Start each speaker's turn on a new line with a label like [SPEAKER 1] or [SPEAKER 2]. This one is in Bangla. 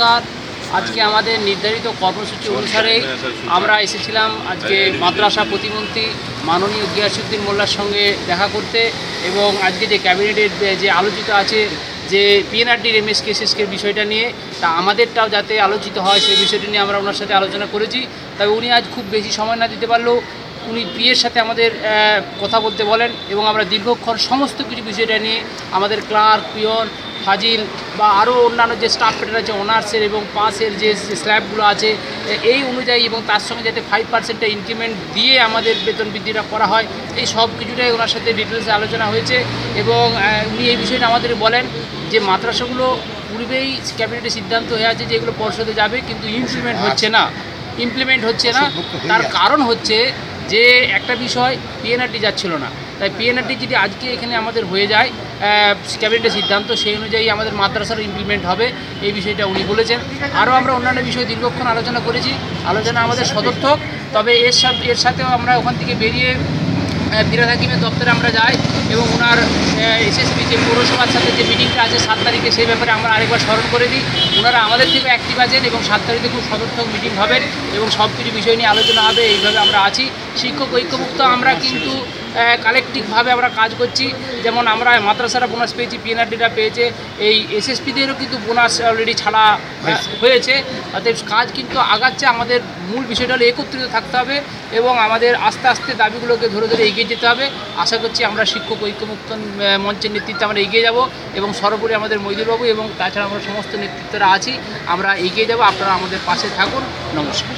[SPEAKER 1] নমস্কার। আজকে আমাদের নির্ধারিত কর্মসূচি অনুসারে আমরা এসেছিলাম আজকে মাদ্রাসা প্রতিমন্ত্রী মাননীয় গিয়াসুদ্দিন মোল্লার সঙ্গে দেখা করতে এবং আজকে যে ক্যাবিনেটের যে আলোচিত আছে, যে পিএনআরডির এমএস কেসেসকের বিষয়টা নিয়ে, তা আমাদেরটাও যাতে আলোচিত হয়, সেই বিষয়টি নিয়ে আমরা ওনার সাথে আলোচনা করেছি। তবে উনি আজ খুব বেশি সময় না দিতে পারলেও উনি পিএর সাথে আমাদের কথা বলতে বলেন এবং আমরা দীর্ঘক্ষণ সমস্ত কিছু বিষয়টা নিয়ে আমাদের ক্লার্ক পিয়ন ফাজিল বা আরও অন্যান্য যে স্টাফ পেটার আছে অনার্সের এবং পাসের যে স্ল্যাবগুলো আছে এই অনুযায়ী এবং তার সঙ্গে যাতে ফাইভ পার্সেন্টটা ইনক্রিমেন্ট দিয়ে আমাদের বেতন বৃদ্ধিটা করা হয় এই সব কিছুটাই ওনার সাথে ডিটেলসে আলোচনা হয়েছে এবং উনি এই বিষয়টা আমাদের বলেন যে মাদ্রাসাগুলো পূর্বেই ক্যাবিনেটের সিদ্ধান্ত হয়ে আছে যে এগুলো পর্ষদে যাবে কিন্তু ইমপ্লিমেন্ট হচ্ছে না। ইমপ্লিমেন্ট হচ্ছে না। তার কারণ হচ্ছে যে একটা বিষয় পিএনআরটি যাচ্ছিল না। তাই পিএনআরটি যদি আজকে এখানে আমাদের হয়ে যায় ক্যাবিনেটের সিদ্ধান্ত সেই অনুযায়ী আমাদের মাদ্রাসার ইমপ্লিমেন্ট হবে, এই বিষয়টা উনি বলেছেন। আরও আমরা অন্যান্য বিষয়ে দীর্ঘক্ষণ আলোচনা করেছি, আলোচনা আমাদের সদর্থক, তবে এর সাথে এর সাথেও আমরা ওখান থেকে বেরিয়ে ফিরাদ হাকিমের দপ্তরে আমরা যাই এবং ওনার এসএসপি যে পৌরসভার সাথে যে মিটিংটা আছে সাত তারিখে, সেই ব্যাপারে আমরা আরেকবার স্মরণ করে দিই। ওনারা আমাদের থেকে অ্যাক্টিভ আছেন এবং সাত তারিখে খুব সদর্থক মিটিং হবেন এবং সব কিছু বিষয় নিয়ে আলোচনা হবে, এইভাবে আমরা আছি। শিক্ষক ঐক্যভুক্ত আমরা কিন্তু কালেকটিভভাবে আমরা কাজ করছি। যেমন আমরা মাদ্রাসারা বোনাস পেয়েছি পিএনআরডিটা পেয়েছে এই এসএসপিদেরও কিন্তু বোনাস অলরেডি ছাড়া হয়েছে। অতএব কাজ কিন্তু আগাচ্ছে আমাদের মূল বিষয়টা হলো একত্রিত থাকতে হবে এবং আমাদের আস্তে আস্তে দাবিগুলোকে ধরে ধরে এগিয়ে যেতে হবে। আশা করছি আমরা শিক্ষক ঐক্যমুক্ত মঞ্চের নেতৃত্বে আমরা এগিয়ে যাব এবং সর্বোপরি আমাদের মৈদুরবাবু এবং তাছাড়া আমরা সমস্ত নেতৃত্বরা আছি আমরা এগিয়ে যাব। আপনারা আমাদের পাশে থাকুন। নমস্কার।